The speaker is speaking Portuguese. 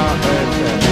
é, é.